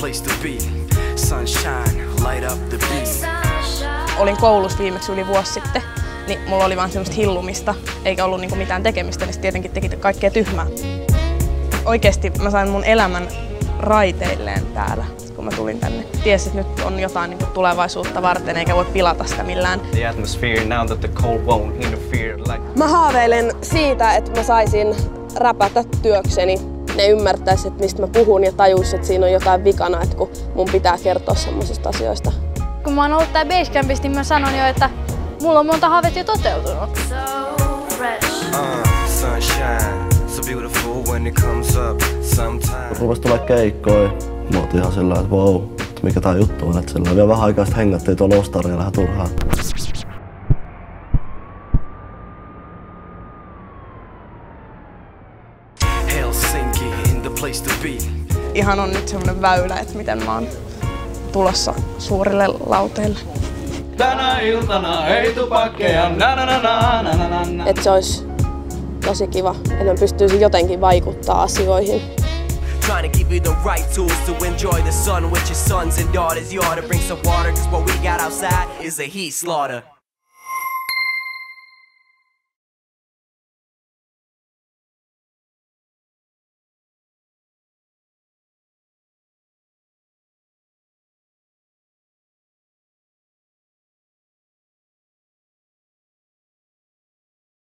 place to be. Sunshine, light up the beat. Olin koulussa viimeksi yli vuosi sitten, niin mulla oli vaan semmoista hillumista, eikä ollut niinku mitään tekemistä, niin se tietenkin teki kaikkea tyhmää. Oikeesti mä sain mun elämän raiteilleen täällä, kun mä tulin tänne. Tiesin, että nyt on jotain niin tulevaisuutta varten, eikä voi pilata sitä millään. The atmosphere now that the cold won't interfere like... Mä haaveilen siitä, että mä saisin räpätä työkseni. Ne ymmärtäis, että mistä mä puhun ja tajuis, että siinä on jotain vikana, että kun mun pitää kertoa semmoisista asioista. Kun mä oon ollut tää Basecampissa, niin mä sanon jo, että mulla on monta haavet jo toteutunut. Uh, sunshine, so beautiful when it comes up sometimes. Rupesi tulee keikkoja. Mä otin ihan sillä että wow, että mikä tää juttu on. Että sillä vielä vähän aikaa sitten hengattiin tuolla Ostarialla ihan turhaan. place to be. Ihan on nyt semmoinen väylä, että miten mä oon tulossa suurille lauteille. Tänä iltana ei tupakkeja, na na na na na na na. Että se olisi tosi kiva, että mä pystyisin jotenkin vaikuttaa asioihin. Trying to give you the right tools to enjoy the sun with your sons and daughters. You ought to bring some water, cause what we got outside is a heat slaughter.